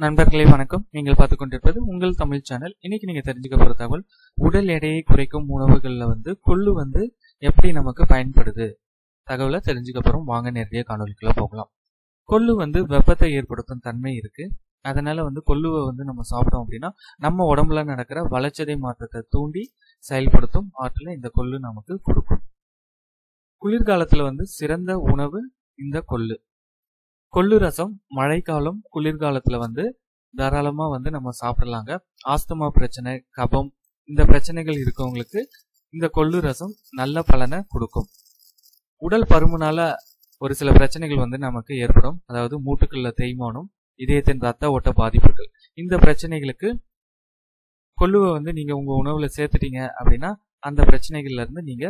நண்பர்களே வணக்கம். நீங்கள் பார்த்து கொண்டிருப்பது உங்கள் தமிழ் சேனல். இன்னைக்கு நீங்க தெரிஞ்சுக்க போற தகவல் உடல் எடையை குறைக்கும் உணவுகள்ல வந்து கொள்ளு வந்து எப்படி நமக்கு பயன்படுது? தகவலை தெரிஞ்சுக்க போறோம். வாங்க நேரடியாக காணொலிக்குள்ள போகலாம். கொள்ளு வந்து வெப்பத்தை ஏற்படுத்தும் தன்மை இருக்கு. அதனால வந்து கொள்ளுவை வந்து நம்ம சாப்பிட்டோம் அப்படின்னா நம்ம உடம்புல நடக்கிற வளர்ச்சதை மாற்றத்தை தூண்டி செயல்படுத்தும் ஆற்றலை இந்த கொள்ளு நமக்கு கொடுக்கும். குளிர்காலத்துல வந்து சிறந்த உணவு இந்த கொள்ளு. கொள்ளு ரசம் மழைக்காலம் குளிர்காலத்தில் வந்து தாராளமாக வந்து நம்ம சாப்பிடலாங்க. ஆஸ்துமா பிரச்சனை கபம் இந்த பிரச்சனைகள் இருக்கவங்களுக்கு இந்த கொள்ளு ரசம் நல்ல பலனை கொடுக்கும். உடல் பருமனால ஒரு சில பிரச்சனைகள் வந்து நமக்கு ஏற்படும். அதாவது மூட்டுக்கல்ல தேய்மானம் இதயத்தின் ரத்த ஓட்ட பாதிப்புகள். இந்த பிரச்சனைகளுக்கு கொள்ளுவை வந்து நீங்க உங்க உணவுல சேர்த்துட்டீங்க அப்படின்னா அந்த பிரச்சனைகள்ல இருந்து நீங்க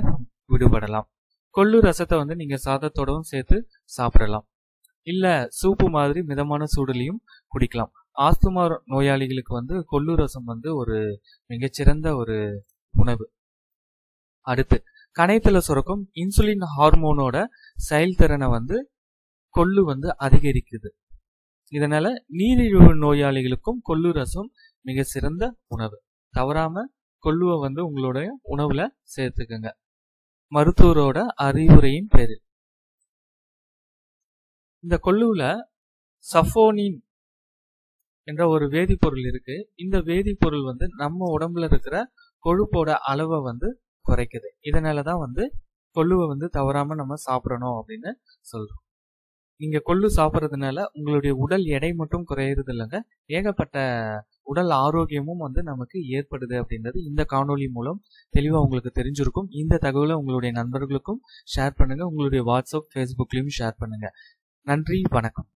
விடுபடலாம். கொள்ளு ரசத்தை வந்து நீங்க சாதத்தோடவும் சேர்த்து சாப்பிடலாம். இல்லை சூப்பு மாதிரி மிதமான சூடுலையும் குடிக்கலாம். ஆஸ்துமா நோயாளிகளுக்கு வந்து கொள்ளு ரசம் வந்து ஒரு மிகச்சிறந்த ஒரு உணவு. அடுத்து கணையத்துல சுரக்கும் இன்சுலின் ஹார்மோனோட செயல்திறனை வந்து கொள்ளு வந்து அதிகரிக்குது. இதனால நீரிழிவு நோயாளிகளுக்கும் கொள்ளு ரசம் மிக சிறந்த உணவு. தவறாம கொள்ளுவை வந்து உங்களுடைய உணவுல சேர்த்துக்கங்க. மருத்துவரோட அறிவுரையின் பேரில். இந்த கொள்ளுவில் சஃபோனின் என்ற ஒரு வேதிப்பொருள் இருக்கு. இந்த வேதிப்பொருள் வந்து நம்ம உடம்புல இருக்கிற கொழுப்போட அளவை வந்து குறைக்குது. இதனாலதான் வந்து கொள்ளுவை வந்து தவறாம நம்ம சாப்பிடணும் அப்படின்னு சொல்றோம். நீங்க கொள்ளு சாப்பிட்றதுனால உங்களுடைய உடல் எடை மட்டும் குறையிறது இல்லைங்க. ஏகப்பட்ட உடல் ஆரோக்கியமும் வந்து நமக்கு ஏற்படுது அப்படின்றது இந்த காணொலி மூலம் தெளிவா உங்களுக்கு தெரிஞ்சிருக்கும். இந்த தகவலை உங்களுடைய நண்பர்களுக்கும் ஷேர் பண்ணுங்க. உங்களுடைய வாட்ஸ்அப் ஃபேஸ்புக்லயும் ஷேர் பண்ணுங்க. நன்றி வணக்கம்.